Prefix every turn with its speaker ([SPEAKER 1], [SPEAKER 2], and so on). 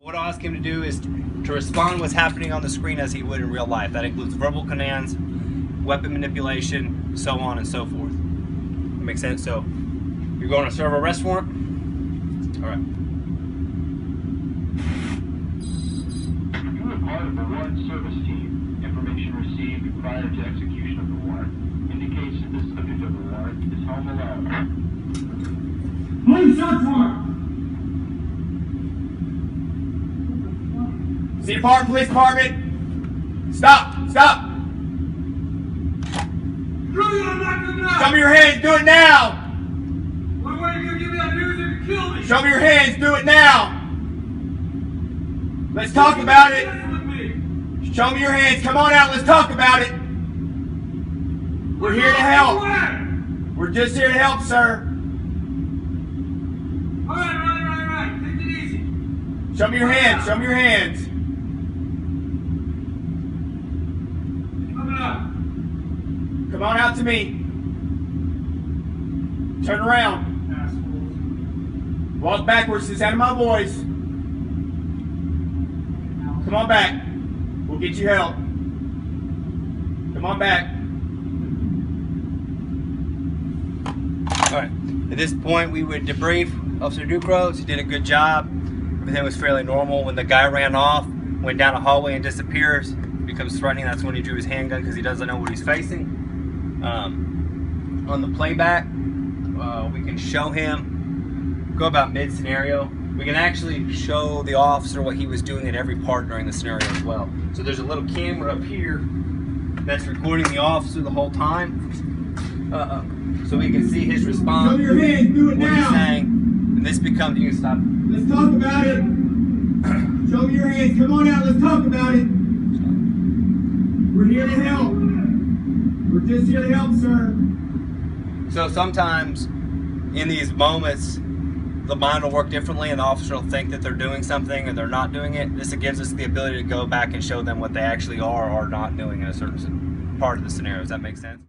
[SPEAKER 1] What I ask him to do is to respond what's happening on the screen as he would in real life. That includes verbal commands, weapon manipulation, so on and so forth. That makes sense? So, you're going to serve a arrest warrant? All right.
[SPEAKER 2] You are part of the warrant service team. Information received prior to execution of the warrant indicates that the subject of the warrant is home alone.
[SPEAKER 3] Police search warrant!
[SPEAKER 4] Cedar Park Police Department. Stop! Stop! Show me your hands. Do it now. Show me your hands. Do it now. Let's talk about it. Show me your hands. Come on out. Let's talk about it. We're here to help. We're just here to help, sir.
[SPEAKER 3] All right, all right, all right. Take it easy.
[SPEAKER 4] Show me your hands. Show me your hands.
[SPEAKER 3] Coming up.
[SPEAKER 4] Come on out to me. Turn around. Walk backwards the sound of my voice. Come on back. We'll get you help. Come on back.
[SPEAKER 1] All right. At this point, we would debrief Officer Ducros. He did a good job. Everything was fairly normal. When the guy ran off, went down a hallway and disappears, becomes threatening. That's when he drew his handgun because he doesn't know what he's facing. Um, on the playback, uh, we can show him go about mid scenario. We can actually show the officer what he was doing at every part during the scenario as well. So there's a little camera up here that's recording the officer the whole time. Uh, so we can see his response.
[SPEAKER 4] Show your hands. Do it
[SPEAKER 1] what he's saying. And this becomes, you can stop.
[SPEAKER 4] Let's talk about it. Show me your hands. Come on out. Let's talk about it. We're here to help. Help, sir.
[SPEAKER 1] So sometimes in these moments, the mind will work differently and the officer will think that they're doing something and they're not doing it. This gives us the ability to go back and show them what they actually are or are not doing in a certain part of the scenario. Does that make sense?